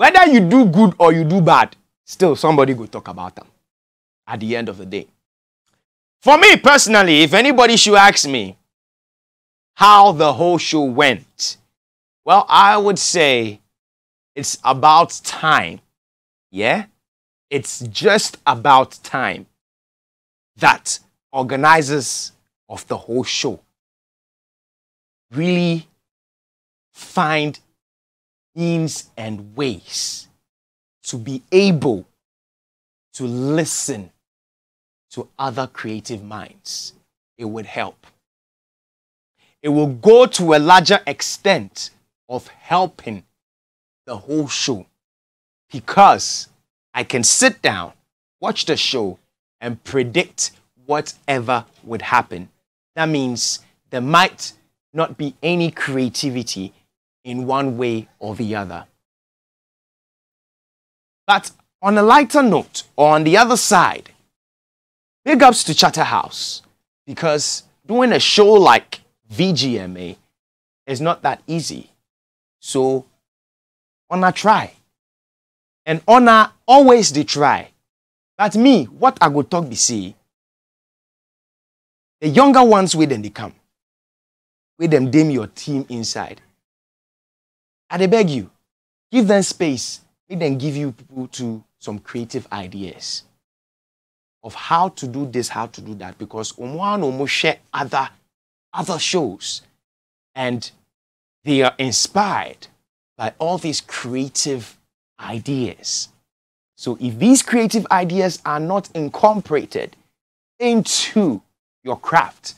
Whether you do good or you do bad, still somebody will talk about them at the end of the day. For me personally, if anybody should ask me how the whole show went, well, I would say it's about time. Yeah? It's just about time that organizers of the whole show really find means and ways to be able to listen to other creative minds. It would help. It will go to a larger extent of helping the whole show because I can sit down, watch the show, and predict whatever would happen. That means there might not be any creativity in one way or the other. But on a lighter note, or on the other side, big ups to Charterhouse because doing a show like VGMA is not that easy. So, honor try. And honor always they try. But me, what I go talk be see, the younger ones with them they come. With them dim your team inside. I beg you, give them space. Let them give you people to some creative ideas of how to do this, how to do that. Because Omoan Omo share other other shows. And they are inspired by all these creative ideas. So if these creative ideas are not incorporated into your craft,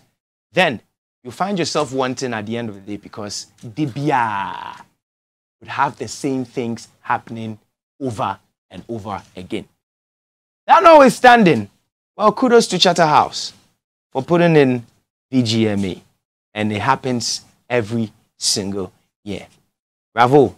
then you find yourself wanting at the end of the day because Dibia would have the same things happening over and over again. That notwithstanding, well, kudos to Charterhouse for putting in VGMA, and it happens every single year. Bravo.